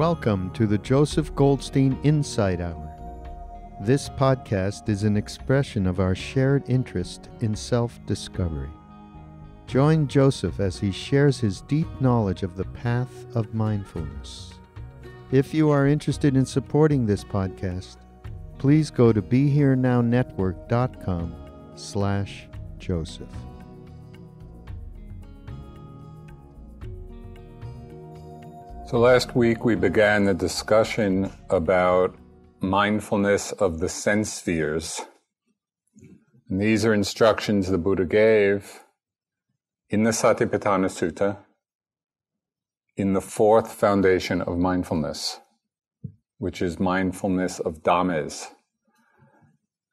Welcome to the Joseph Goldstein Insight Hour. This podcast is an expression of our shared interest in self discovery. Join Joseph as he shares his deep knowledge of the path of mindfulness. If you are interested in supporting this podcast, please go to BeHereNowNetwork.com slash Joseph. So last week we began the discussion about mindfulness of the sense spheres. And these are instructions the Buddha gave in the Satipatthana Sutta in the fourth foundation of mindfulness, which is mindfulness of Dhammas.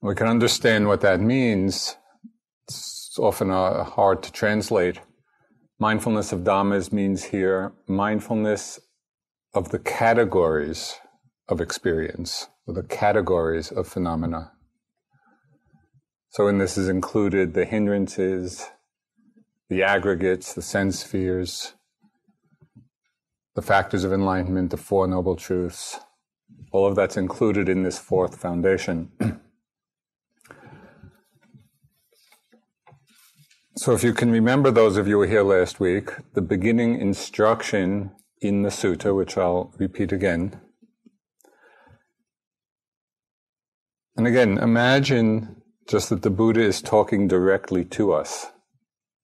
We can understand what that means. It's often uh, hard to translate. Mindfulness of Dhammas means here mindfulness of the categories of experience, or the categories of phenomena. So, in this is included the hindrances, the aggregates, the sense spheres, the factors of enlightenment, the Four Noble Truths. All of that's included in this fourth foundation. so, if you can remember, those of you who were here last week, the beginning instruction in the sutta, which I'll repeat again. And again, imagine just that the Buddha is talking directly to us.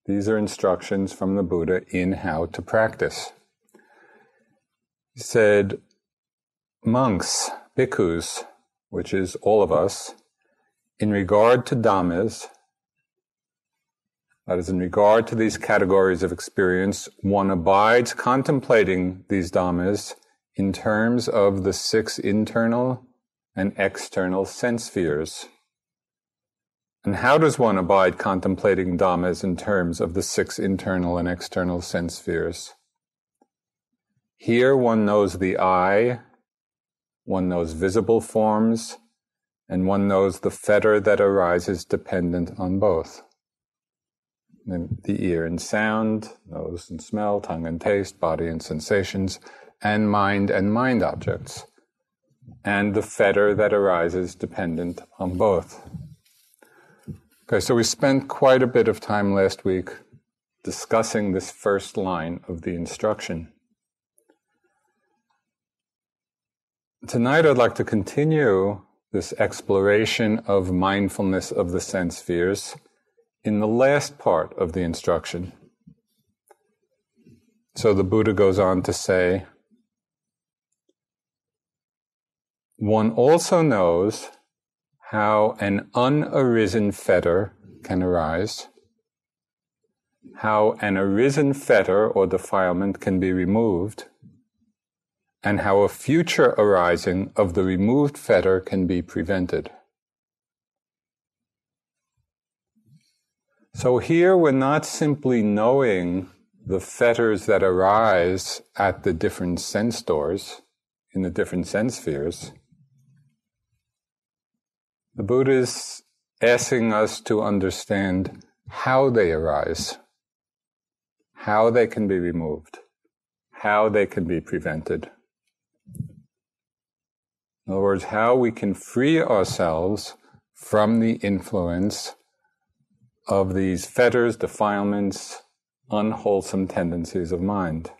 These are instructions from the Buddha in how to practice. He said, monks, bhikkhus, which is all of us, in regard to dhammas, that is, in regard to these categories of experience, one abides contemplating these dhammas in terms of the six internal and external sense spheres. And how does one abide contemplating dhammas in terms of the six internal and external sense spheres? Here one knows the eye, one knows visible forms, and one knows the fetter that arises dependent on both the ear and sound, nose and smell, tongue and taste, body and sensations, and mind and mind objects, and the fetter that arises dependent on both. Okay, so we spent quite a bit of time last week discussing this first line of the instruction. Tonight, I'd like to continue this exploration of mindfulness of the sense spheres in the last part of the instruction. So the Buddha goes on to say, one also knows how an unarisen fetter can arise, how an arisen fetter or defilement can be removed, and how a future arising of the removed fetter can be prevented. So here we're not simply knowing the fetters that arise at the different sense doors in the different sense spheres. The Buddha is asking us to understand how they arise, how they can be removed, how they can be prevented. In other words, how we can free ourselves from the influence of these fetters, defilements, unwholesome tendencies of mind.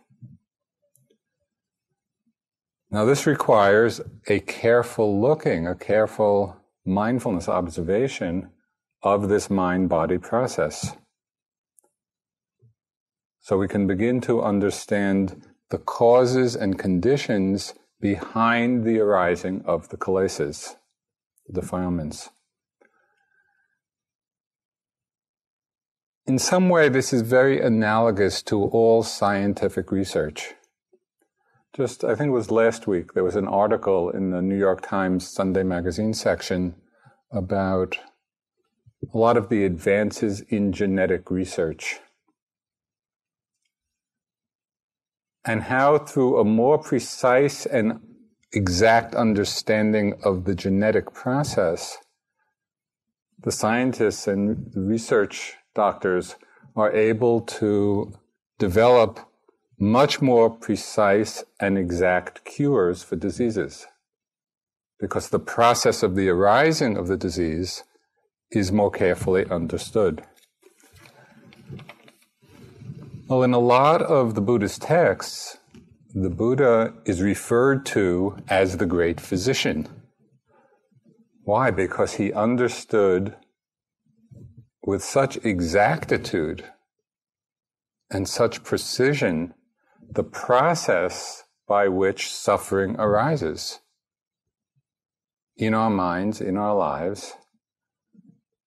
Now, this requires a careful looking, a careful mindfulness observation of this mind body process. So we can begin to understand the causes and conditions behind the arising of the kilesas, the defilements. In some way, this is very analogous to all scientific research. Just, I think it was last week, there was an article in the New York Times Sunday magazine section about a lot of the advances in genetic research. And how, through a more precise and exact understanding of the genetic process, the scientists and the research doctors are able to develop much more precise and exact cures for diseases. Because the process of the arising of the disease is more carefully understood. Well, in a lot of the Buddhist texts, the Buddha is referred to as the great physician. Why? Because he understood with such exactitude and such precision the process by which suffering arises in our minds, in our lives.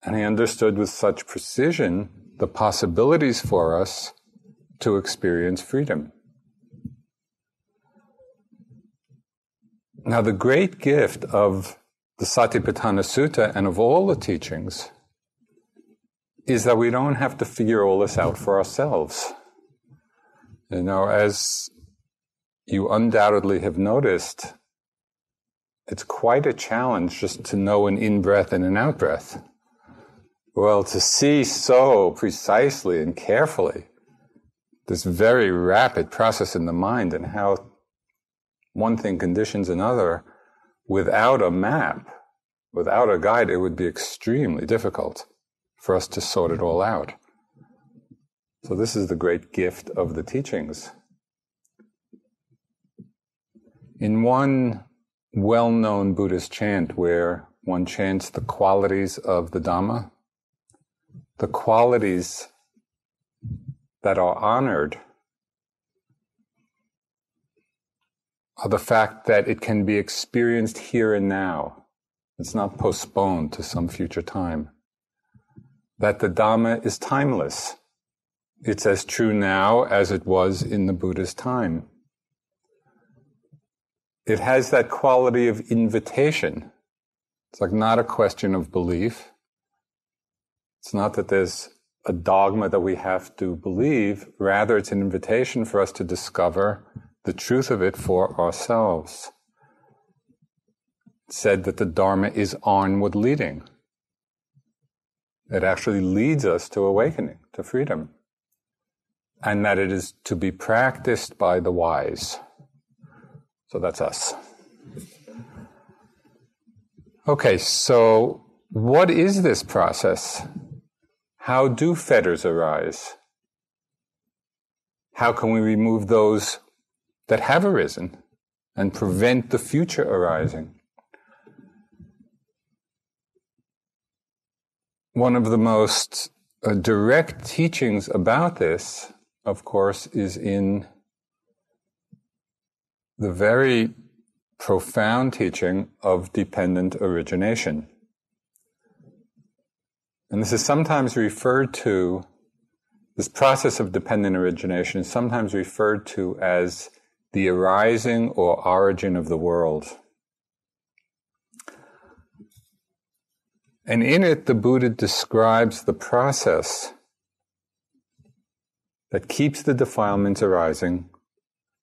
And he understood with such precision the possibilities for us to experience freedom. Now, the great gift of the Satipatthana Sutta and of all the teachings is that we don't have to figure all this out for ourselves. You know, as you undoubtedly have noticed, it's quite a challenge just to know an in breath and an out breath. Well, to see so precisely and carefully this very rapid process in the mind and how one thing conditions another without a map, without a guide, it would be extremely difficult for us to sort it all out. So, this is the great gift of the teachings. In one well known Buddhist chant where one chants the qualities of the Dhamma, the qualities that are honored are the fact that it can be experienced here and now. It's not postponed to some future time. That the Dhamma is timeless. It's as true now as it was in the Buddha's time. It has that quality of invitation. It's like not a question of belief. It's not that there's a dogma that we have to believe. Rather, it's an invitation for us to discover the truth of it for ourselves. It said that the Dharma is onward leading. It actually leads us to awakening, to freedom, and that it is to be practiced by the wise. So that's us. Okay, so what is this process? How do fetters arise? How can we remove those that have arisen and prevent the future arising. One of the most uh, direct teachings about this, of course, is in the very profound teaching of dependent origination. And this is sometimes referred to, this process of dependent origination is sometimes referred to as the arising or origin of the world. And in it, the Buddha describes the process that keeps the defilements arising,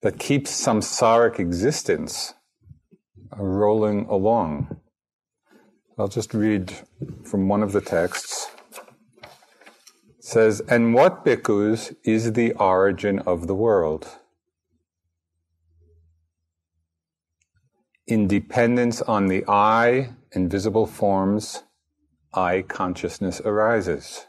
that keeps samsaric existence uh, rolling along. I'll just read from one of the texts. It says, And what bhikkhus is the origin of the world? in dependence on the eye and visible forms, eye consciousness arises.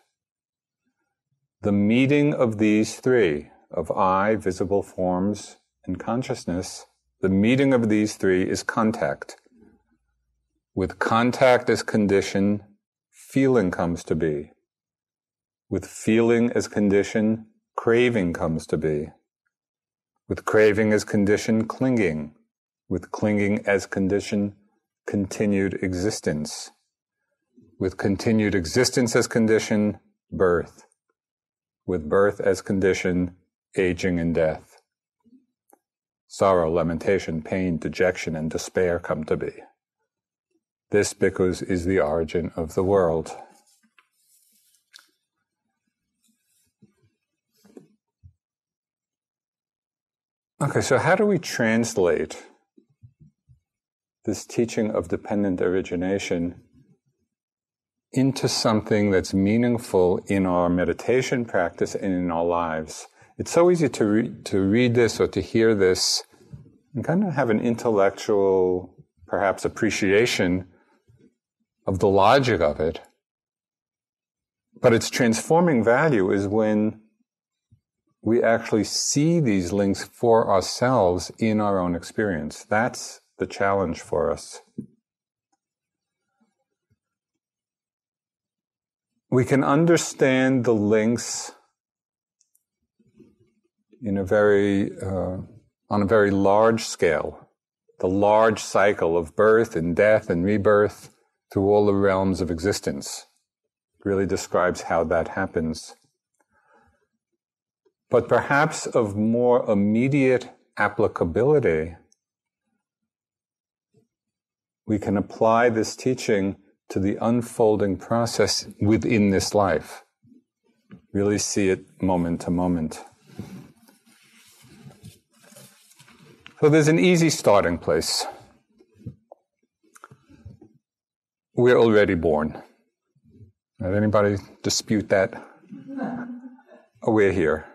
The meeting of these three, of eye, visible forms, and consciousness, the meeting of these three is contact. With contact as condition, feeling comes to be. With feeling as condition, craving comes to be. With craving as condition, clinging with clinging as condition, continued existence. With continued existence as condition, birth. With birth as condition, aging and death. Sorrow, lamentation, pain, dejection, and despair come to be. This, bhikkhus, is the origin of the world. Okay, so how do we translate this teaching of dependent origination into something that's meaningful in our meditation practice and in our lives. It's so easy to, re- to read this or to hear this and kind of have an intellectual, perhaps, appreciation of the logic of it. But its transforming value is when we actually see these links for ourselves in our own experience. That's the challenge for us. We can understand the links in a very, uh, on a very large scale, the large cycle of birth and death and rebirth through all the realms of existence. Really describes how that happens. But perhaps of more immediate applicability, we can apply this teaching to the unfolding process within this life. Really see it moment to moment. So there's an easy starting place. We're already born. Did anybody dispute that? Oh, we're here.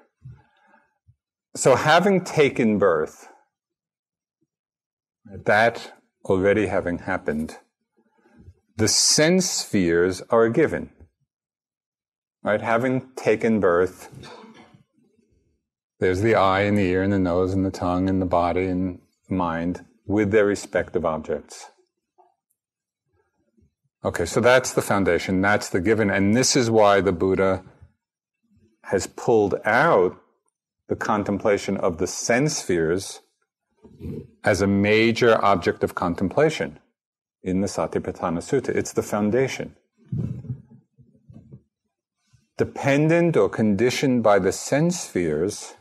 So having taken birth, that already having happened, the sense spheres are a given. Right? Having taken birth, there's the eye and the ear and the nose and the tongue and the body and mind with their respective objects. Okay, so that's the foundation, that's the given, and this is why the Buddha has pulled out the contemplation of the sense spheres as a major object of contemplation in the Satipatthana Sutta. It's the foundation. Dependent or conditioned by the sense spheres,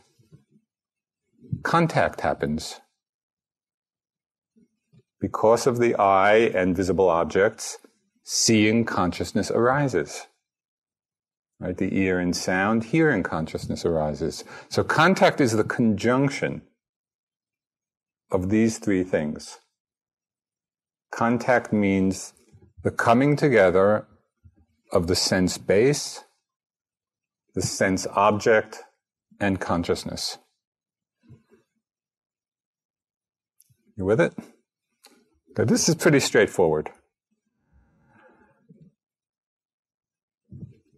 contact happens. Because of the eye and visible objects, seeing consciousness arises. Right? The ear and sound, hearing consciousness arises. So contact is the conjunction of these three things. Contact means the coming together of the sense base, the sense object, and consciousness. You with it? This is pretty straightforward.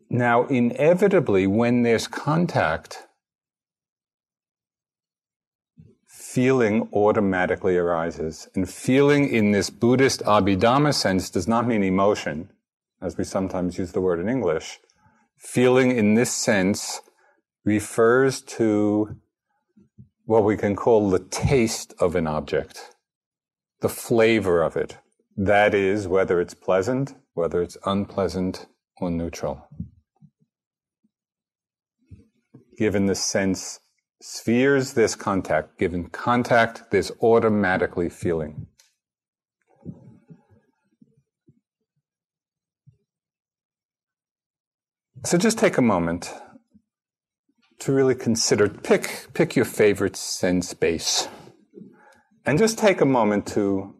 Now, inevitably, when there's contact, feeling automatically arises. And feeling in this Buddhist Abhidhamma sense does not mean emotion, as we sometimes use the word in English. Feeling in this sense refers to what we can call the taste of an object the flavor of it. That is, whether it's pleasant, whether it's unpleasant, or neutral. Given the sense spheres, this contact. Given contact, this automatically feeling. So just take a moment to really consider, pick, pick your favorite sense base. And just take a moment to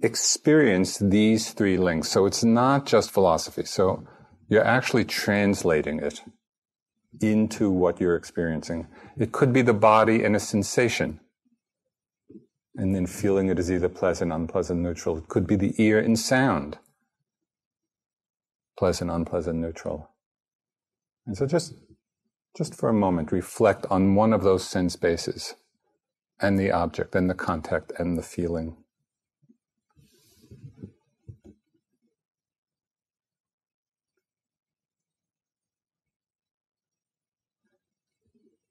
experience these three links. So it's not just philosophy. So you're actually translating it into what you're experiencing. It could be the body and a sensation. And then feeling it as either pleasant, unpleasant, neutral. It could be the ear and sound. Pleasant, unpleasant, neutral. And so just, just for a moment, reflect on one of those sense bases and the object and the contact and the feeling.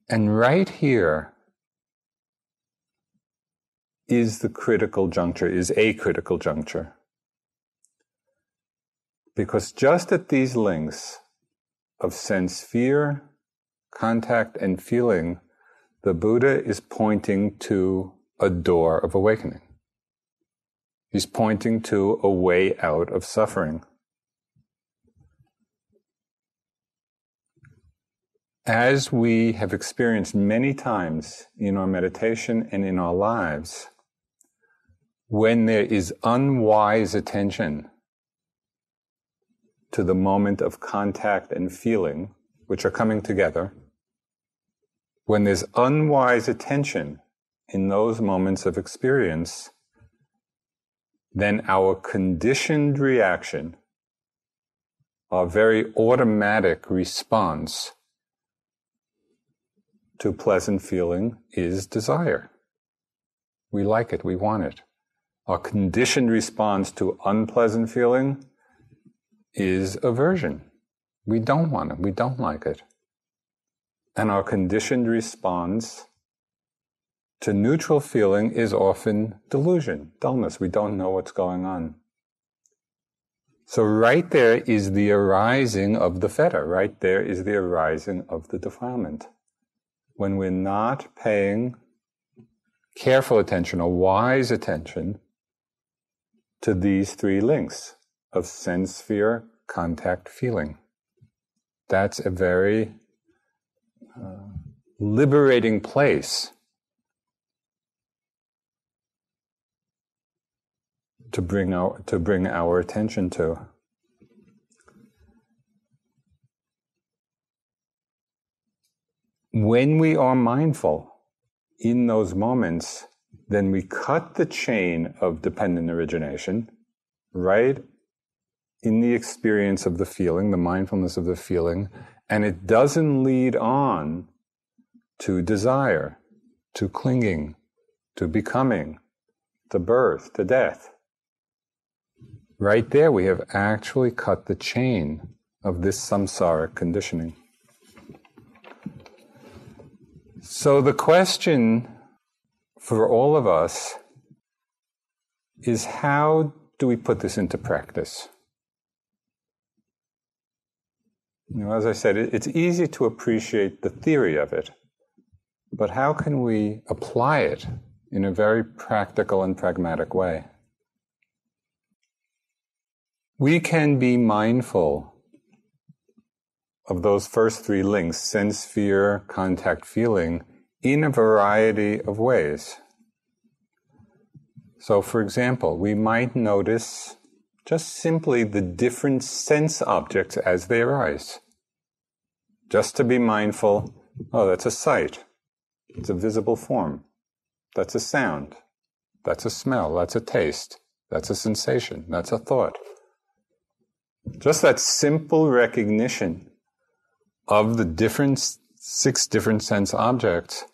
And right here is the critical juncture, is a critical juncture. Because just at these links of sense sphere, contact, and feeling, the Buddha is pointing to a door of awakening. He's pointing to a way out of suffering. As we have experienced many times in our meditation and in our lives, when there is unwise attention to the moment of contact and feeling, which are coming together, when there's unwise attention in those moments of experience, then our conditioned reaction, our very automatic response to pleasant feeling is desire. We like it, we want it. Our conditioned response to unpleasant feeling is aversion. We don't want it, we don't like it. And our conditioned response to neutral feeling is often delusion, dullness. We don't know what's going on. So, right there is the arising of the fetter. Right there is the arising of the defilement. When we're not paying careful attention or wise attention to these three links of sense sphere, contact, feeling. That's a very uh, liberating place to bring our to bring our attention to. When we are mindful in those moments, then we cut the chain of dependent origination right in the experience of the feeling, the mindfulness of the feeling, and it doesn't lead on to desire, to clinging, to becoming, to birth, to death. Right there, we have actually cut the chain of this samsaric conditioning. So the question for all of us is how do we put this into practice? You know, as I said, it's easy to appreciate the theory of it, but how can we apply it in a very practical and pragmatic way? We can be mindful of those first three links sense, sphere, contact, feeling in a variety of ways. So, for example, we might notice just simply the different sense objects as they arise. Just to be mindful, oh, that's a sight. It's a visible form. That's a sound. That's a smell. That's a taste. That's a sensation. That's a thought. Just that simple recognition of the different six different sense objects,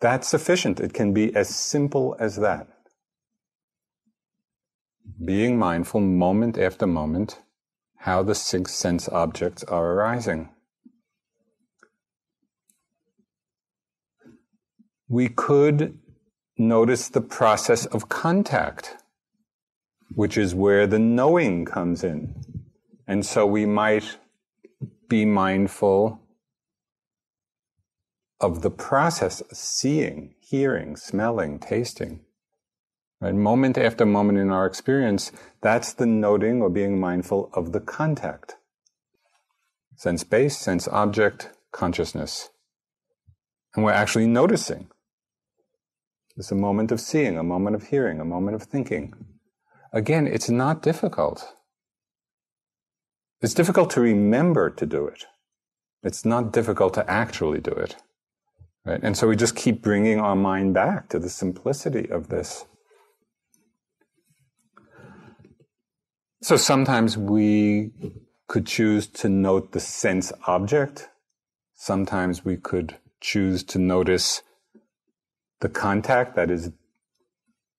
that's sufficient. It can be as simple as that being mindful moment after moment how the six sense objects are arising. We could notice the process of contact, which is where the knowing comes in. And so we might be mindful of the process of seeing, hearing, smelling, tasting. Right? Moment after moment in our experience, that's the noting or being mindful of the contact. Sense base, sense object, consciousness. And we're actually noticing. It's a moment of seeing, a moment of hearing, a moment of thinking. Again, it's not difficult. It's difficult to remember to do it. It's not difficult to actually do it. Right? And so we just keep bringing our mind back to the simplicity of this. So sometimes we could choose to note the sense object. Sometimes we could choose to notice the contact, that is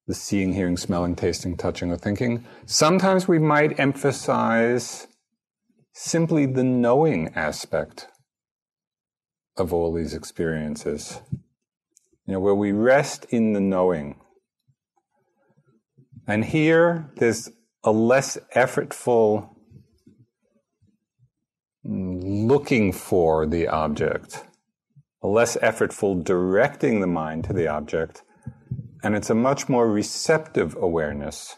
the seeing, hearing, smelling, tasting, touching, or thinking. Sometimes we might emphasize simply the knowing aspect of all these experiences. You know, where we rest in the knowing. And here, there's a less effortful looking for the object, a less effortful directing the mind to the object, and it's a much more receptive awareness.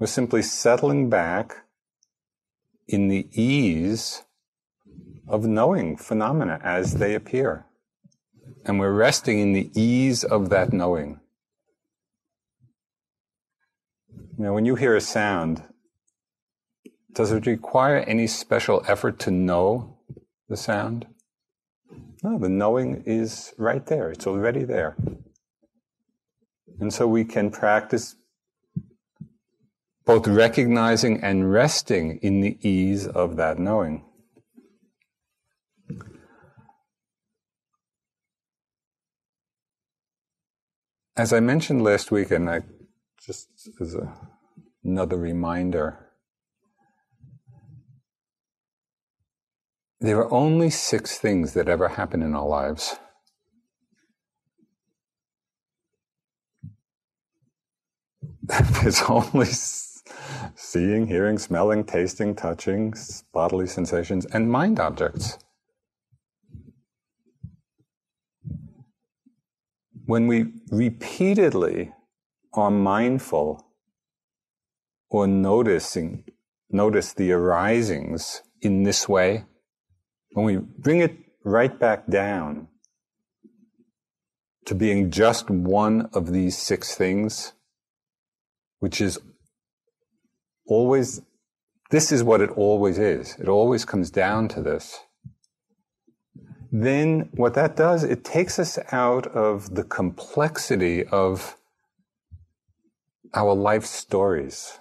We're simply settling back in the ease of knowing phenomena as they appear. And we're resting in the ease of that knowing. Now, when you hear a sound, does it require any special effort to know the sound? No, the knowing is right there. It's already there. And so we can practice both recognizing and resting in the ease of that knowing. As I mentioned last week, and I just as a, another reminder, there are only six things that ever happen in our lives. There's only seeing, hearing, smelling, tasting, touching, bodily sensations, and mind objects. when we repeatedly are mindful or noticing, notice the arisings in this way, when we bring it right back down to being just one of these six things, which is always, this is what it always is. It always comes down to this then what that does, it takes us out of the complexity of our life stories.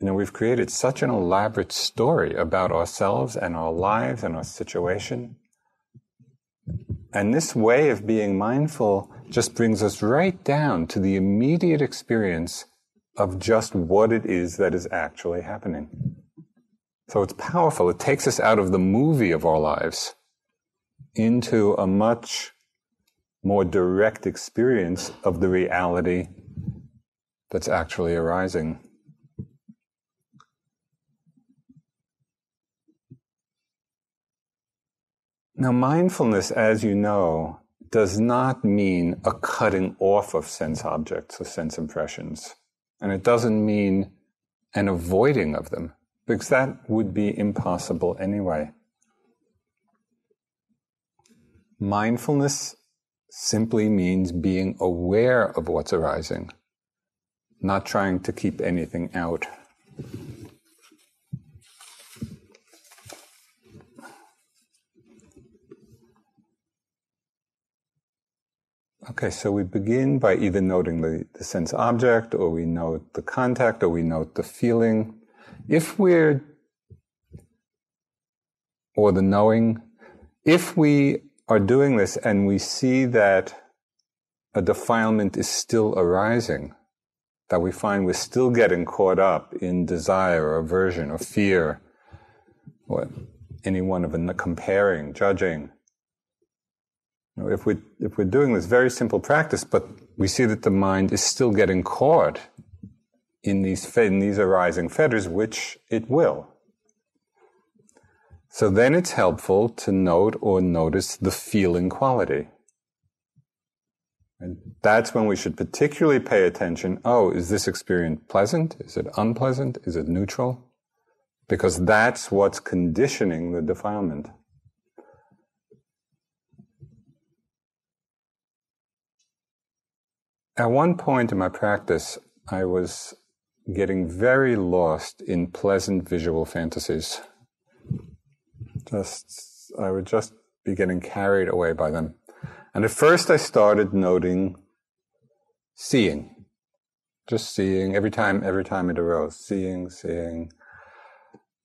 You know, we've created such an elaborate story about ourselves and our lives and our situation. And this way of being mindful just brings us right down to the immediate experience of just what it is that is actually happening. So it's powerful. It takes us out of the movie of our lives into a much more direct experience of the reality that's actually arising. Now, mindfulness, as you know, does not mean a cutting off of sense objects or sense impressions. And it doesn't mean an avoiding of them, because that would be impossible anyway. Mindfulness simply means being aware of what's arising, not trying to keep anything out. Okay, so we begin by either noting the, the, sense object, or we note the contact, or we note the feeling. If we're, or the knowing, if we are doing this and we see that a defilement is still arising, that we find we're still getting caught up in desire or aversion or fear, or any one of them, comparing, judging. Know, if, we, if we're doing this very simple practice, but we see that the mind is still getting caught in these, in these arising fetters, which it will, so then it's helpful to note or notice the feeling quality. And that's when we should particularly pay attention. Oh, is this experience pleasant? Is it unpleasant? Is it neutral? Because that's what's conditioning the defilement. At one point in my practice, I was getting very lost in pleasant visual fantasies. Just, I would just be getting carried away by them. And at first I started noting seeing. Just seeing every time, every time it arose. Seeing, seeing.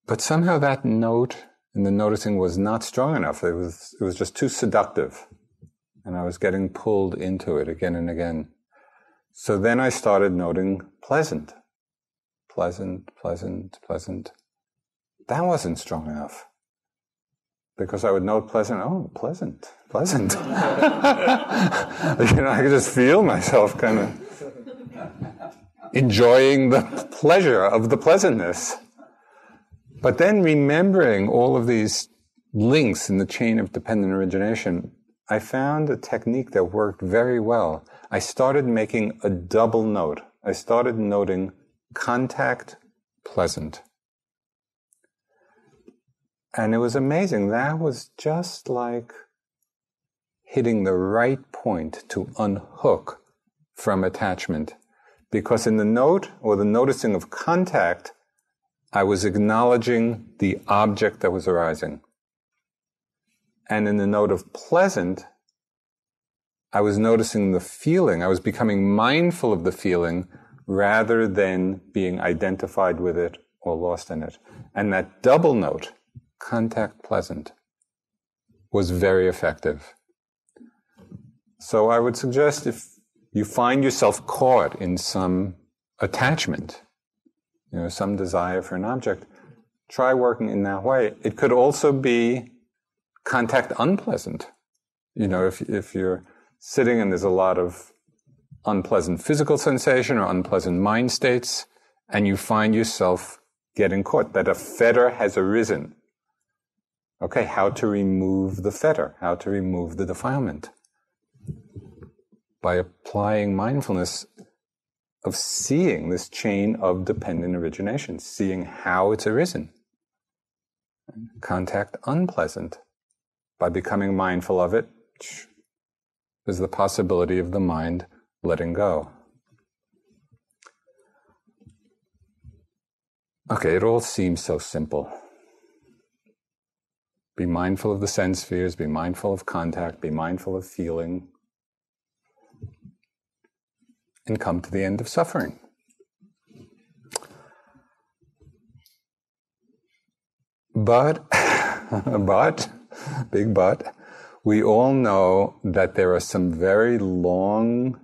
But somehow that note and the noticing was not strong enough. It was, it was just too seductive. And I was getting pulled into it again and again. So then I started noting pleasant. Pleasant, pleasant, pleasant. That wasn't strong enough because I would note pleasant, oh, pleasant, pleasant. you know, I could just feel myself kind of enjoying the pleasure of the pleasantness. But then remembering all of these links in the chain of dependent origination, I found a technique that worked very well. I started making a double note. I started noting contact pleasant and it was amazing. That was just like hitting the right point to unhook from attachment. Because in the note or the noticing of contact, I was acknowledging the object that was arising. And in the note of pleasant, I was noticing the feeling. I was becoming mindful of the feeling rather than being identified with it or lost in it. And that double note, contact pleasant, was very effective. So I would suggest if you find yourself caught in some attachment, you know, some desire for an object, try working in that way. It could also be contact unpleasant. You know, if, if you're sitting and there's a lot of unpleasant physical sensation or unpleasant mind states, and you find yourself getting caught, that a fetter has arisen. Okay, how to remove the fetter, how to remove the defilement. By applying mindfulness of seeing this chain of dependent origination, seeing how it's arisen. Contact unpleasant. By becoming mindful of it, is the possibility of the mind letting go. Okay, it all seems so simple. Be mindful of the sense spheres, be mindful of contact, be mindful of feeling, and come to the end of suffering. But, but, big but, we all know that there are some very long,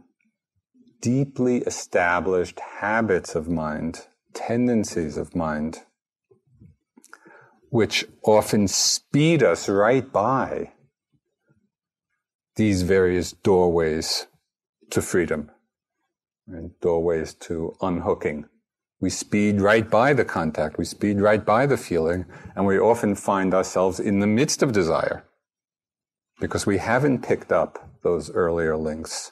deeply established habits of mind, tendencies of mind, which often speed us right by these various doorways to freedom and doorways to unhooking. We speed right by the contact, we speed right by the feeling, and we often find ourselves in the midst of desire because we haven't picked up those earlier links.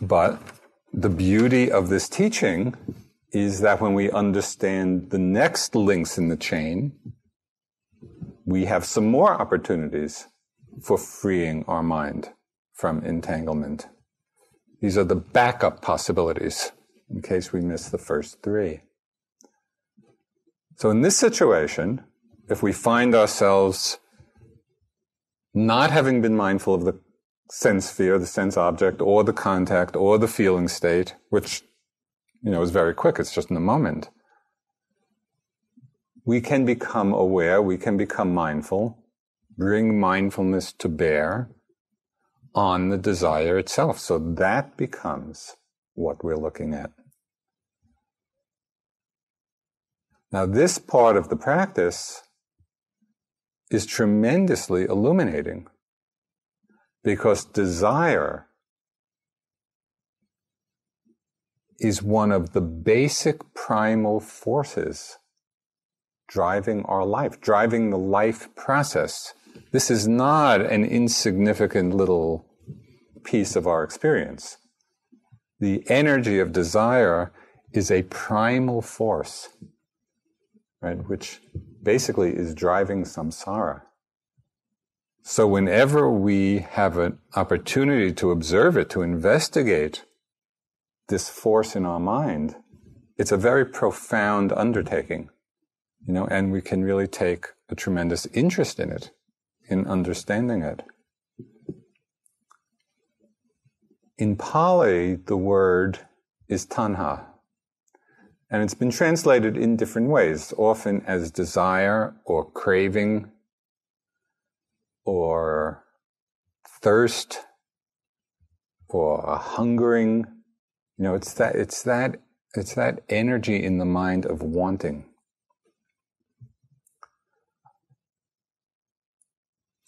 But the beauty of this teaching is that when we understand the next links in the chain, we have some more opportunities for freeing our mind from entanglement. These are the backup possibilities in case we miss the first three. So in this situation, if we find ourselves not having been mindful of the sense sphere, the sense object, or the contact, or the feeling state, which, you know, is very quick, it's just in the moment, we can become aware, we can become mindful, bring mindfulness to bear, on the desire itself. So that becomes what we're looking at. Now, this part of the practice is tremendously illuminating because desire is one of the basic primal forces driving our life, driving the life process. This is not an insignificant little piece of our experience. The energy of desire is a primal force, right, which basically is driving samsara. So whenever we have an opportunity to observe it, to investigate this force in our mind, it's a very profound undertaking, you know, and we can really take a tremendous interest in it in understanding it. In Pali, the word is tanha, and it's been translated in different ways, often as desire or craving or thirst or hungering. You know, it's that, it's that, it's that energy in the mind of wanting.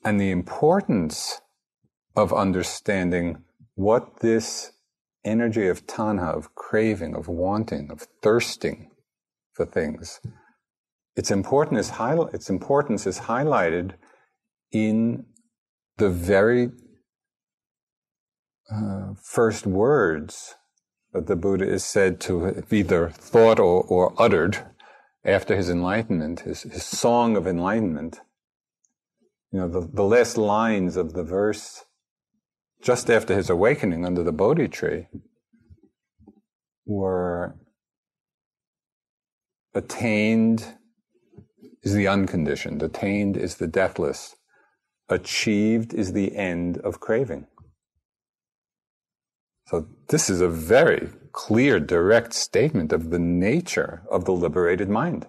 and the importance of understanding what this energy of tanha, of craving, of wanting, of thirsting for things, its importance is, its importance is highlighted in the very uh, first words that the Buddha is said to have either thought or, or uttered after his enlightenment, his, his song of enlightenment. You know, the, the last lines of the verse just after his awakening under the Bodhi tree were attained is the unconditioned, attained is the deathless, achieved is the end of craving. So, this is a very clear, direct statement of the nature of the liberated mind.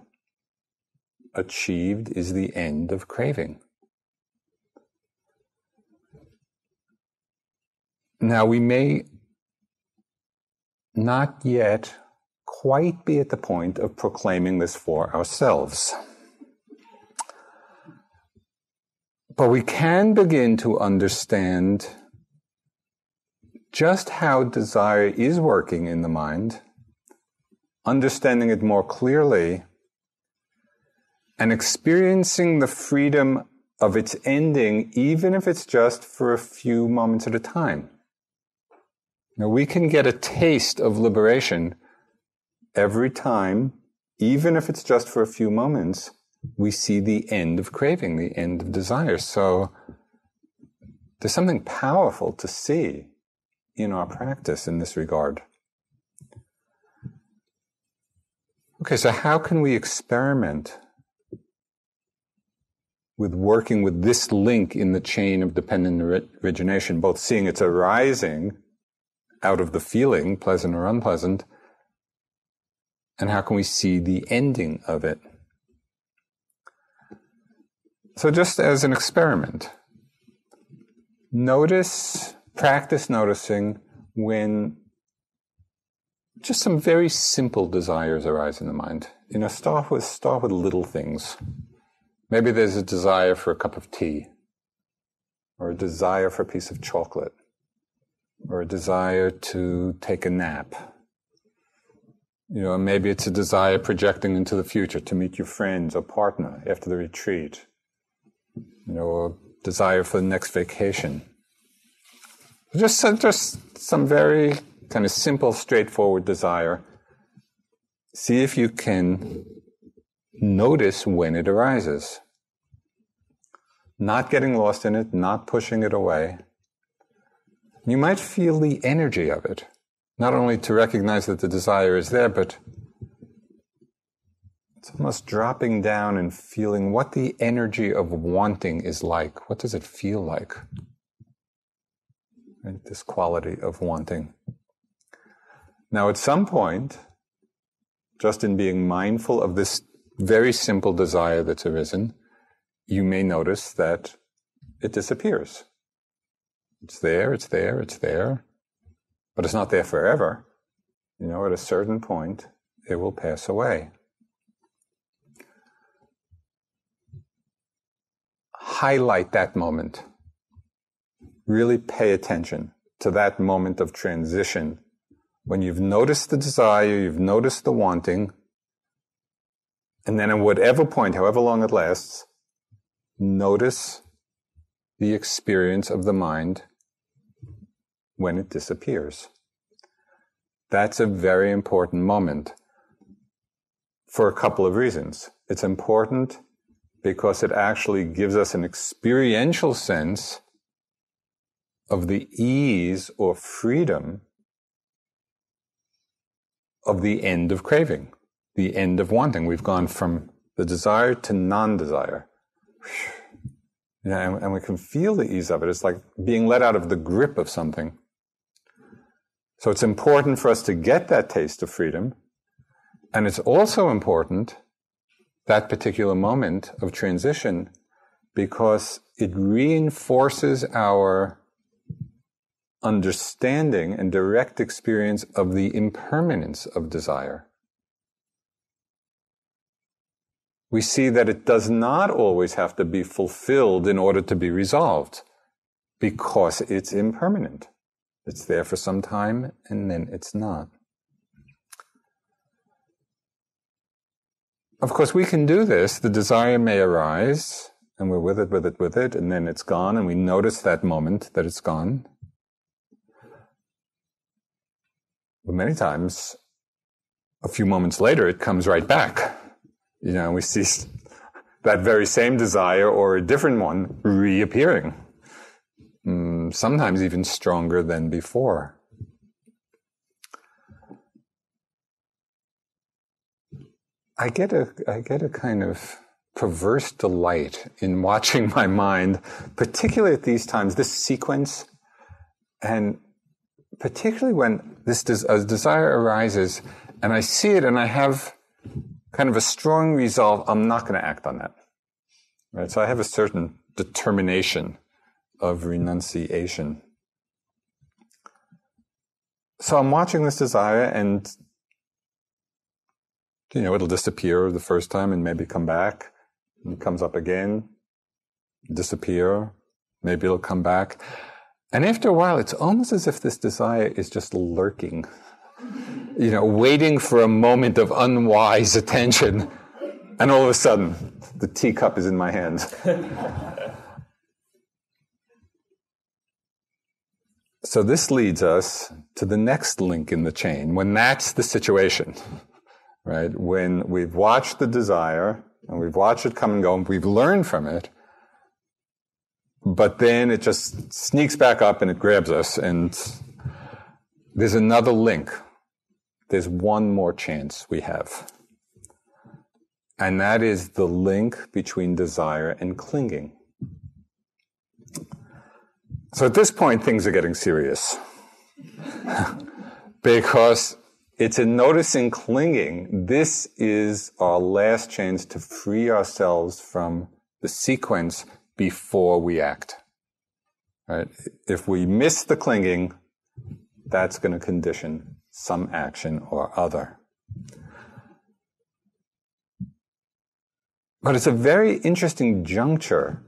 Achieved is the end of craving. Now, we may not yet quite be at the point of proclaiming this for ourselves. But we can begin to understand just how desire is working in the mind, understanding it more clearly, and experiencing the freedom of its ending, even if it's just for a few moments at a time. Now, we can get a taste of liberation every time, even if it's just for a few moments, we see the end of craving, the end of desire. So, there's something powerful to see in our practice in this regard. Okay, so how can we experiment with working with this link in the chain of dependent origination, both seeing its arising out of the feeling, pleasant or unpleasant, and how can we see the ending of it? So, just as an experiment, notice practice noticing when just some very simple desires arise in the mind. You know, start with start with little things. Maybe there's a desire for a cup of tea, or a desire for a piece of chocolate, or a desire to take a nap. You know, maybe it's a desire projecting into the future to meet your friends or partner after the retreat. You know, a desire for the next vacation. Just, uh, just some very kind of simple, straightforward desire. See if you can notice when it arises. Not getting lost in it, not pushing it away. You might feel the energy of it. Not only to recognize that the desire is there, but it's almost dropping down and feeling what the energy of wanting is like. What does it feel like? right? this quality of wanting. Now, at some point, just in being mindful of this very simple desire that's arisen, you may notice that it disappears. It's there, it's there, it's there, but it's not there forever. You know, at a certain point, it will pass away. Highlight that moment really pay attention to that moment of transition when you've noticed the desire, you've noticed the wanting, and then at whatever point, however long it lasts, notice the experience of the mind when it disappears. That's a very important moment for a couple of reasons. It's important because it actually gives us an experiential sense of the ease or freedom of the end of craving, the end of wanting. We've gone from the desire to non desire. Yeah, and, and we can feel the ease of it. It's like being let out of the grip of something. So it's important for us to get that taste of freedom. And it's also important, that particular moment of transition, because it reinforces our understanding and direct experience of the impermanence of desire. We see that it does not always have to be fulfilled in order to be resolved because it's impermanent. It's there for some time and then it's not. Of course, we can do this. The desire may arise and we're with it, with it, with it, and then it's gone and we notice that moment that it's gone. But many times, a few moments later, it comes right back. You know, we see that very same desire or a different one reappearing. Mm, sometimes even stronger than before. I get a, I get a kind of perverse delight in watching my mind, particularly at these times, this sequence, and particularly when this des- desire arises and I see it and I have kind of a strong resolve, I'm not going to act on that. Right? So I have a certain determination of renunciation. So I'm watching this desire and you know, it'll disappear the first time and maybe come back. It comes up again, disappear, maybe it'll come back. And after a while, it's almost as if this desire is just lurking, you know, waiting for a moment of unwise attention. And all of a sudden, the teacup is in my hands. so this leads us to the next link in the chain when that's the situation, right? When we've watched the desire, and we've watched it come and go, and we've learned from it. But then it just sneaks back up and it grabs us, and there's another link. There's one more chance we have. And that is the link between desire and clinging. So at this point, things are getting serious. because it's in noticing clinging. This is our last chance to free ourselves from the sequence before we act. Right? If we miss the clinging, that's going to condition some action or other. But it's a very interesting juncture,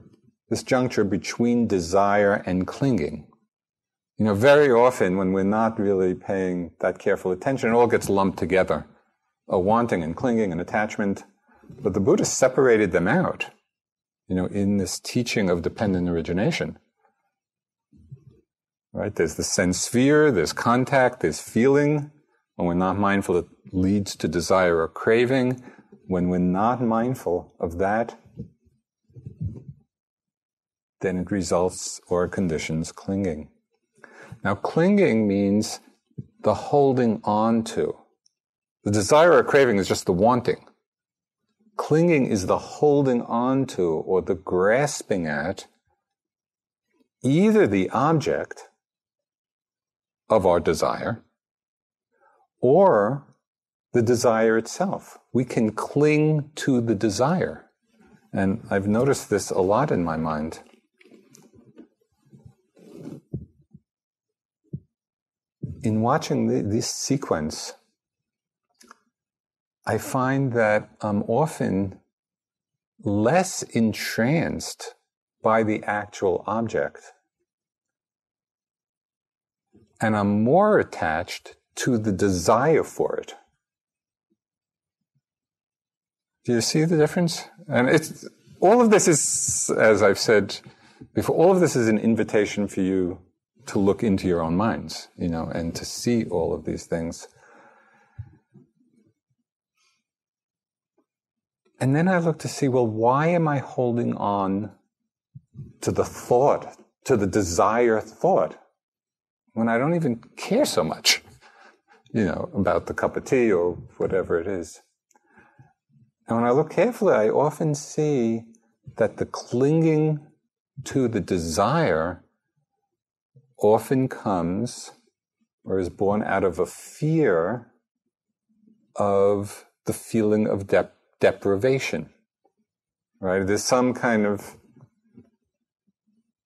this juncture between desire and clinging. You know, very often when we're not really paying that careful attention, it all gets lumped together. A wanting and clinging and attachment. But the Buddha separated them out, you know, in this teaching of dependent origination. Right? There's the sense sphere, there's contact, there's feeling. When we're not mindful, it leads to desire or craving. When we're not mindful of that, then it results or conditions clinging. Now, clinging means the holding on to. The desire or craving is just the wanting. Clinging is the holding on to or the grasping at either the object of our desire or the desire itself. We can cling to the desire. And I've noticed this a lot in my mind. In watching the, this sequence, I find that I'm often less entranced by the actual object. And I'm more attached to the desire for it. Do you see the difference? And it's all of this is, as I've said before, all of this is an invitation for you to look into your own minds, you know, and to see all of these things. And then I look to see, well, why am I holding on to the thought, to the desire thought, when I don't even care so much, you know, about the cup of tea or whatever it is? And when I look carefully, I often see that the clinging to the desire often comes or is born out of a fear of the feeling of de- deprivation. Right? There's some kind of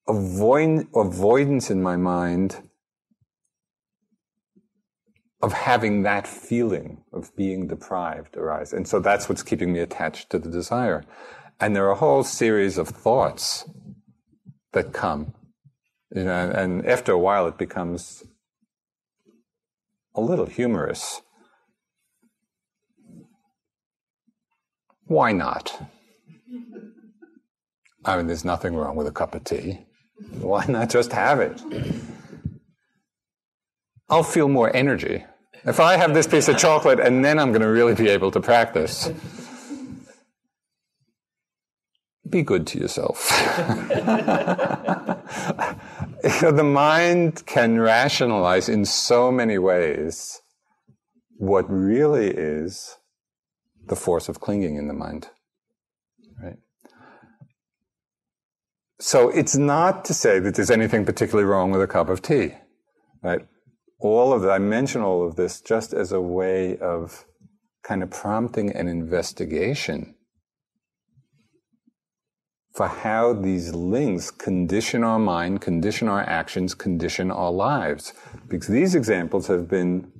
avoid- avoidance in my mind of having that feeling of being deprived arise. And so that's what's keeping me attached to the desire. And there are a whole series of thoughts that come you know, and after a while, it becomes a little humorous. Why not? I mean, there's nothing wrong with a cup of tea. Why not just have it? I'll feel more energy. If I have this piece of chocolate and then I'm going to really be able to practice be good to yourself. the mind can rationalize in so many ways what really is the force of clinging in the mind. Right? So it's not to say that there's anything particularly wrong with a cup of tea. Right? All of that, I mention all of this just as a way of kind of prompting an investigation for how these links condition our mind, condition our actions, condition our lives. Because these examples have been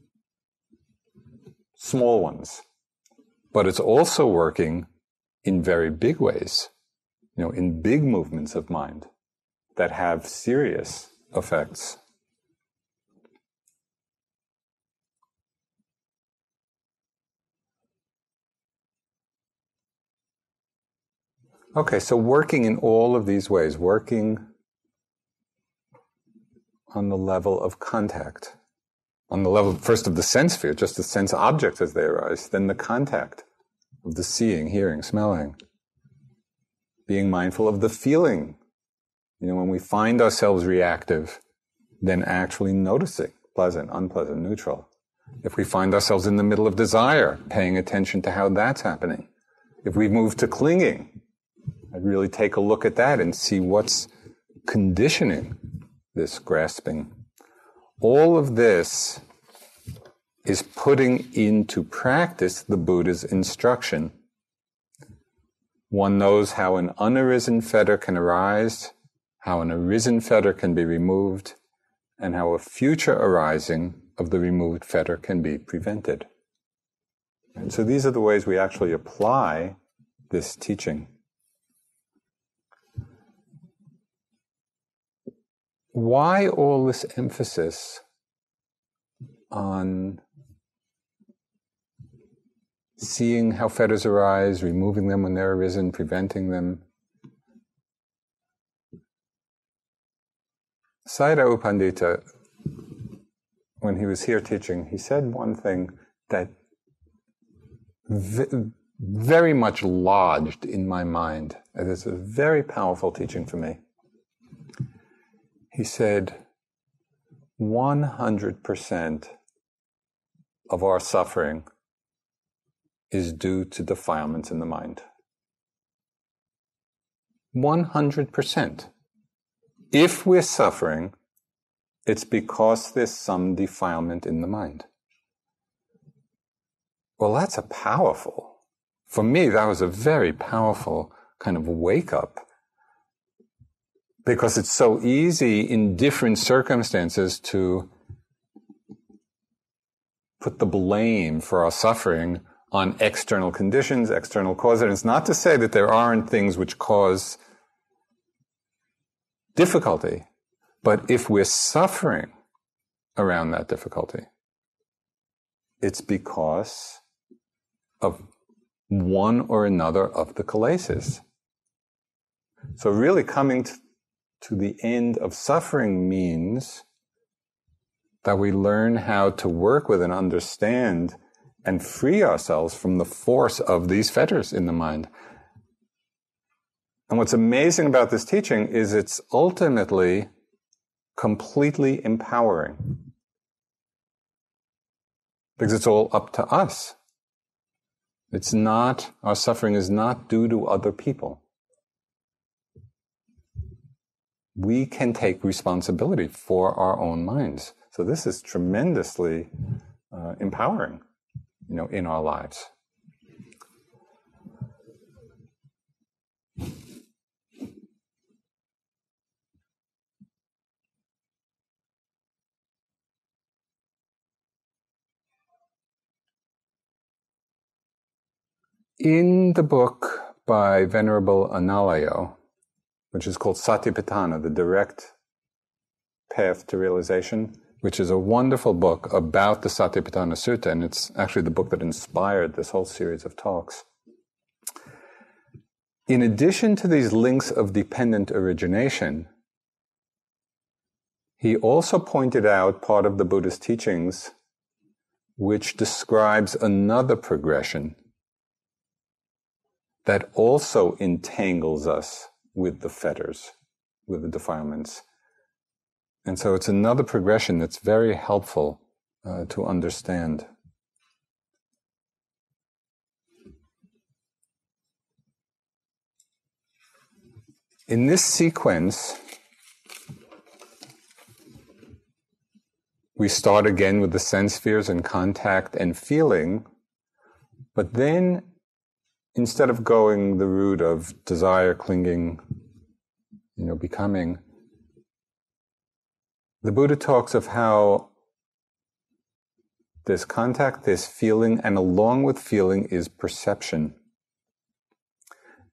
small ones, but it's also working in very big ways, you know, in big movements of mind that have serious effects. Okay, so working in all of these ways, working on the level of contact, on the level first of the sense sphere, just the sense objects as they arise, then the contact of the seeing, hearing, smelling, being mindful of the feeling. You know, when we find ourselves reactive, then actually noticing pleasant, unpleasant, neutral. If we find ourselves in the middle of desire, paying attention to how that's happening. If we move to clinging, I'd really take a look at that and see what's conditioning this grasping. All of this is putting into practice the Buddha's instruction. One knows how an unarisen fetter can arise, how an arisen fetter can be removed, and how a future arising of the removed fetter can be prevented. And so these are the ways we actually apply this teaching. Why all this emphasis on seeing how fetters arise, removing them when they're arisen, preventing them? Sayadaw U Pandita, when he was here teaching, he said one thing that v- very much lodged in my mind. And it's a very powerful teaching for me. He said, 100% of our suffering is due to defilements in the mind. 100%. If we're suffering, it's because there's some defilement in the mind. Well, that's a powerful, for me, that was a very powerful kind of wake up because it's so easy in different circumstances to put the blame for our suffering on external conditions, external causes. And it's not to say that there aren't things which cause difficulty, but if we're suffering around that difficulty, it's because of one or another of the kilesas. So really coming to to the end of suffering means that we learn how to work with and understand and free ourselves from the force of these fetters in the mind. And what's amazing about this teaching is it's ultimately completely empowering. Because it's all up to us. It's not, our suffering is not due to other people we can take responsibility for our own minds. So this is tremendously uh, empowering, you know, in our lives. In the book by Venerable Analayo, which is called Satipatthana, the direct path to realization, which is a wonderful book about the Satipatthana Sutta, and it's actually the book that inspired this whole series of talks. In addition to these links of dependent origination, he also pointed out part of the Buddhist teachings which describes another progression that also entangles us with the fetters, with the defilements. And so it's another progression that's very helpful uh, to understand. in this sequence, we start again with the sense spheres and contact and feeling, but then instead of going the route of desire, clinging, you know, becoming, the Buddha talks of how there's contact, there's feeling, and along with feeling is perception.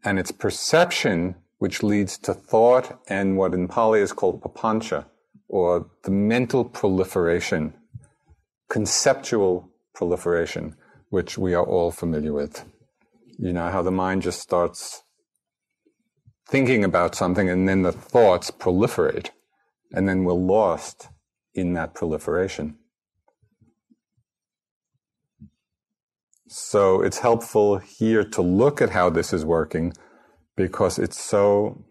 And it's perception which leads to thought and what in Pali is called papancha, or the mental proliferation, conceptual proliferation, which we are all familiar with. You know, how the mind just starts thinking about something and then the thoughts proliferate, and then we're lost in that proliferation. So it's helpful here to look at how this is working because it's so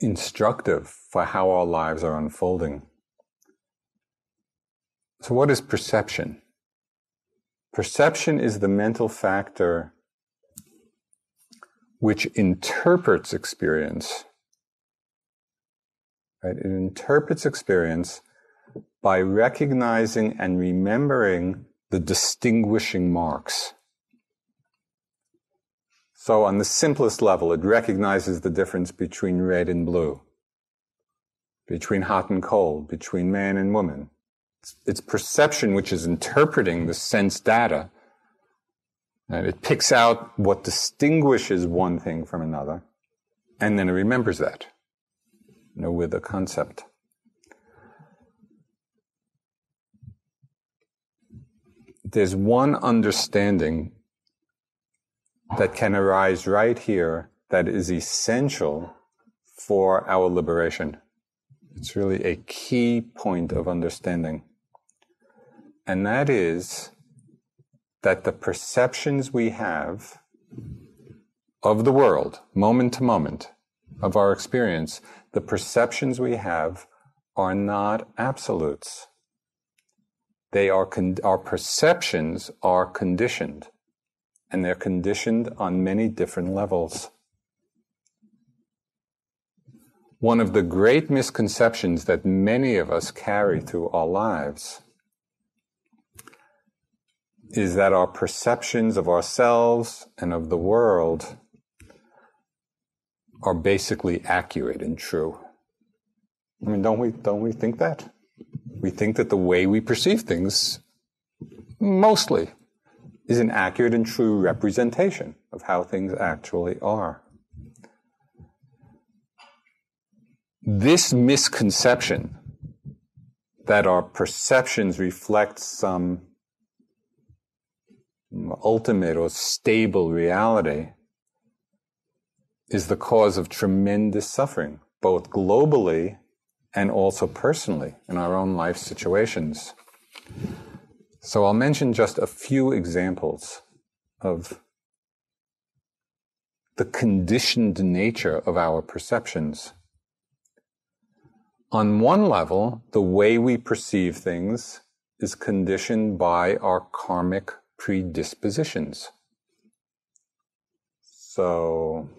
instructive for how our lives are unfolding. So, what is perception? Perception is the mental factor which interprets experience. Right? It interprets experience by recognizing and remembering the distinguishing marks. So, on the simplest level, it recognizes the difference between red and blue, between hot and cold, between man and woman. It's, it's perception which is interpreting the sense data. And it picks out what distinguishes one thing from another, and then it remembers that, you know, with a concept. there's one understanding that can arise right here that is essential for our liberation. It's really a key point of understanding. And that is that the perceptions we have of the world, moment to moment, of our experience, the perceptions we have are not absolutes. They are con- our perceptions are conditioned, and they're conditioned on many different levels. One of the great misconceptions that many of us carry through our lives is that our perceptions of ourselves and of the world are basically accurate and true. I mean, don't we, don't we think that? We think that the way we perceive things, mostly, is an accurate and true representation of how things actually are. This misconception that our perceptions reflect some ultimate or stable reality is the cause of tremendous suffering, both globally and also personally in our own life situations. So I'll mention just a few examples of the conditioned nature of our perceptions. On one level, the way we perceive things is conditioned by our karmic predispositions. So,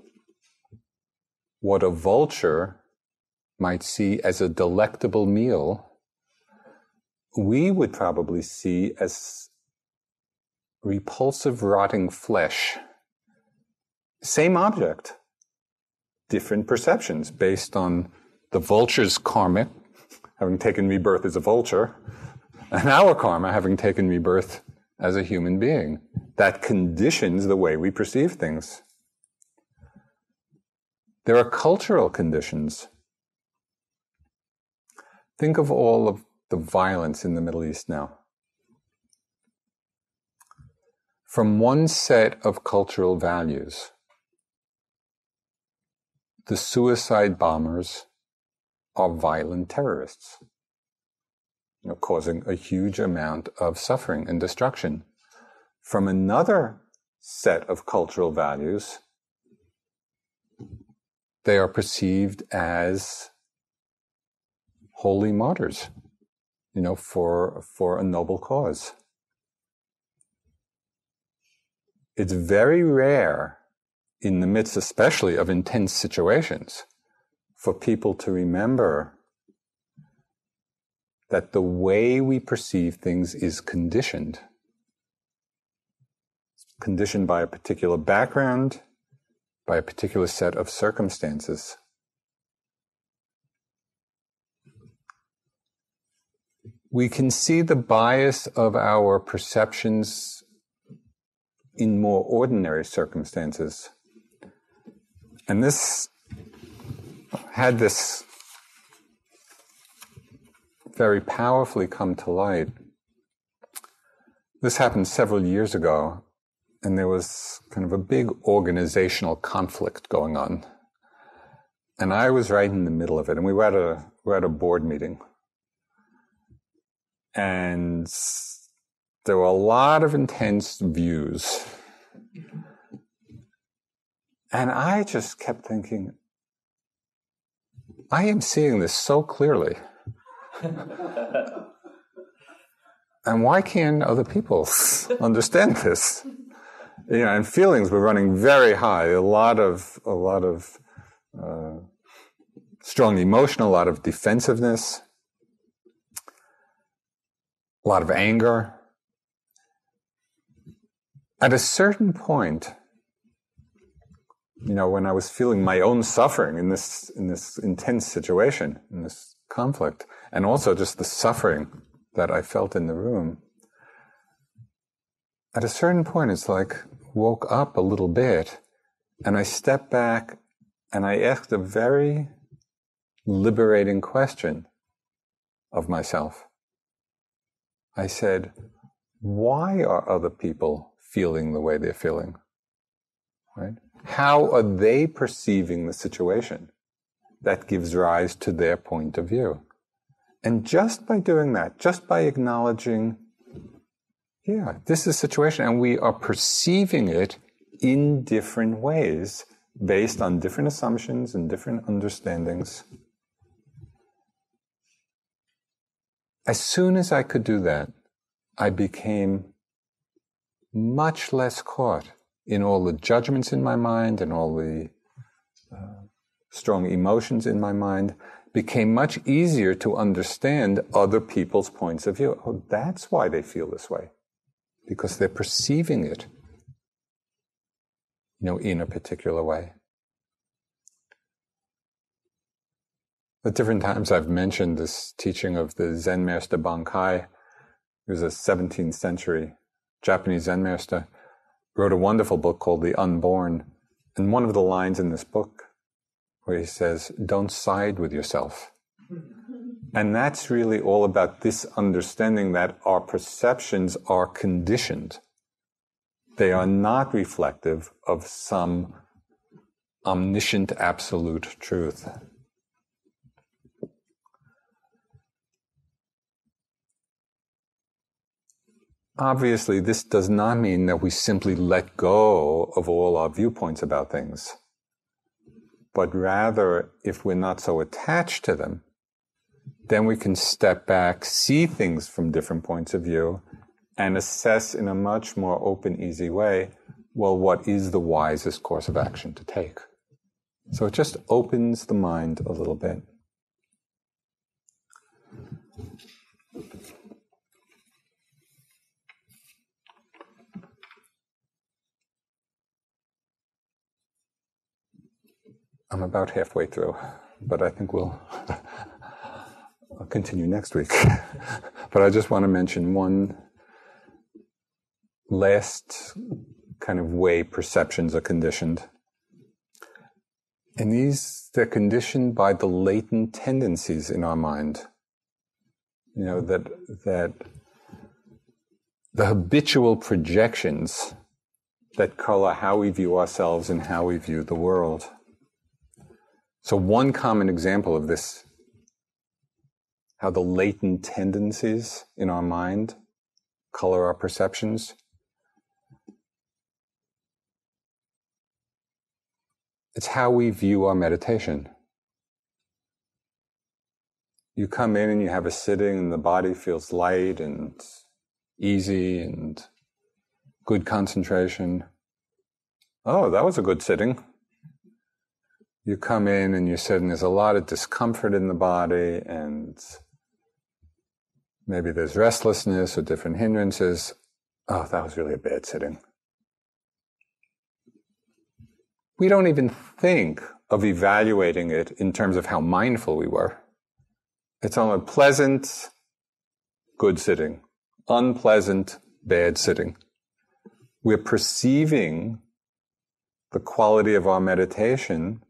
what a vulture might see as a delectable meal, we would probably see as repulsive, rotting flesh. Same object, different perceptions based on the vulture's karma, having taken rebirth as a vulture, and our karma having taken rebirth as a human being. That conditions the way we perceive things. There are cultural conditions Think of all of the violence in the Middle East now. From one set of cultural values, the suicide bombers are violent terrorists, you know, causing a huge amount of suffering and destruction. From another set of cultural values, they are perceived as holy martyrs, you know, for, for a noble cause. It's very rare in the midst, especially of intense situations, for people to remember that the way we perceive things is conditioned. Conditioned by a particular background, by a particular set of circumstances. We can see the bias of our perceptions in more ordinary circumstances. And this had this very powerfully come to light. This happened several years ago, and there was kind of a big organizational conflict going on. And I was right in the middle of it, and we were at a, we were at a board meeting. And there were a lot of intense views. And I just kept thinking, I am seeing this so clearly. And why can't other people understand this? You know, and feelings were running very high. A lot of, a lot of uh, strong emotion, a lot of defensiveness, a lot of anger. At a certain point, you know, when I was feeling my own suffering in this, in this intense situation, in this conflict, and also just the suffering that I felt in the room, at a certain point, it's like woke up a little bit and I stepped back and I asked a very liberating question of myself. I said, why are other people feeling the way they're feeling? Right? How are they perceiving the situation that gives rise to their point of view? And just by doing that, just by acknowledging, yeah, this is a situation, and we are perceiving it in different ways based on different assumptions and different understandings. As soon as I could do that, I became much less caught in all the judgments in my mind and all the uh, strong emotions in my mind, became much easier to understand other people's points of view. Oh, that's why they feel this way. Because they're perceiving it, you know, in a particular way. At different times I've mentioned this teaching of the Zen master Bankei, He was a 17th century Japanese Zen master wrote a wonderful book called The Unborn. And one of the lines in this book where he says, Don't side with yourself. And that's really all about this understanding that our perceptions are conditioned. They are not reflective of some omniscient absolute truth. Obviously, this does not mean that we simply let go of all our viewpoints about things, but rather, if we're not so attached to them, then we can step back, see things from different points of view, and assess in a much more open, easy way well, what is the wisest course of action to take? So it just opens the mind a little bit. I'm about halfway through, but I think we'll continue next week. but I just want to mention one last kind of way perceptions are conditioned. And these, they're conditioned by the latent tendencies in our mind. You know, that, that the habitual projections that color how we view ourselves and how we view the world. So, one common example of this, how the latent tendencies in our mind color our perceptions. It's how we view our meditation. You come in and you have a sitting, and the body feels light and easy and good concentration. Oh, that was a good sitting. You come in and you sit, and there's a lot of discomfort in the body, and maybe there's restlessness or different hindrances. Oh, that was really a bad sitting. We don't even think of evaluating it in terms of how mindful we were. It's on a pleasant, good sitting, unpleasant, bad sitting. We're perceiving the quality of our meditation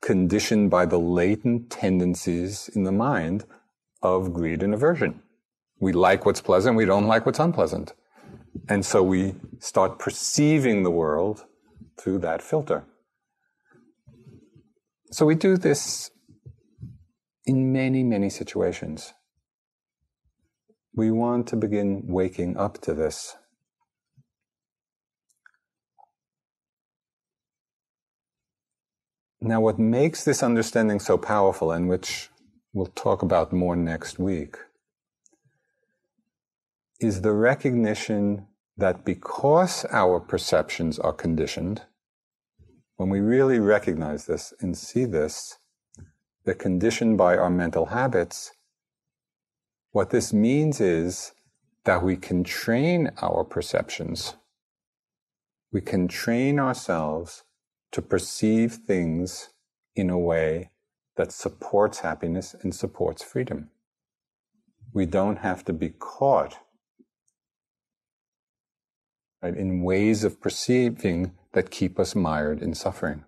conditioned by the latent tendencies in the mind of greed and aversion. We like what's pleasant, we don't like what's unpleasant. And so we start perceiving the world through that filter. So we do this in many, many situations. We want to begin waking up to this. Now, what makes this understanding so powerful, and which we'll talk about more next week, is the recognition that because our perceptions are conditioned, when we really recognize this and see this, they're conditioned by our mental habits. What this means is that we can train our perceptions. We can train ourselves to perceive things in a way that supports happiness and supports freedom. We don't have to be caught right, in ways of perceiving that keep us mired in suffering.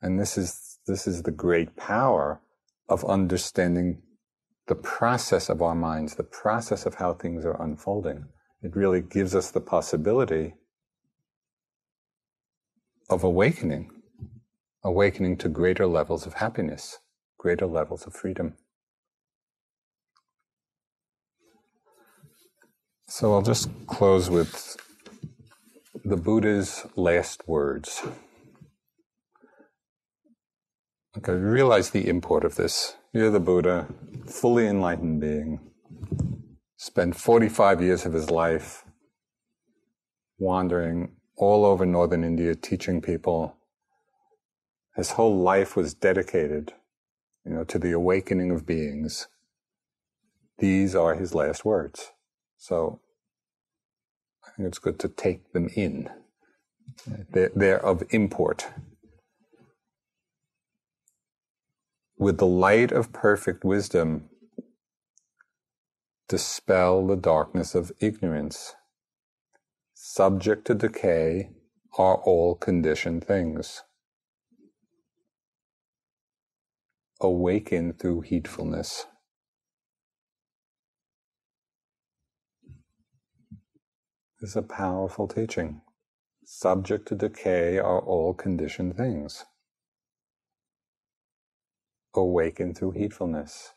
And this is this is the great power of understanding the process of our minds, the process of how things are unfolding. It really gives us the possibility of awakening, awakening to greater levels of happiness, greater levels of freedom. So I'll just close with the Buddha's last words. Okay, realize the import of this. You're the Buddha, fully enlightened being, spent 45 years of his life wandering all over northern India teaching people. His whole life was dedicated, you know, to the awakening of beings. These are his last words. So I think it's good to take them in. They're, they're of import. with the light of perfect wisdom, dispel the darkness of ignorance. Subject to decay are all conditioned things. Awaken through heedfulness. This is a powerful teaching. Subject to decay are all conditioned things awaken through heedfulness.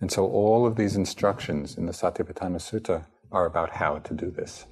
And so all of these instructions in the Satipatthana Sutta are about how to do this.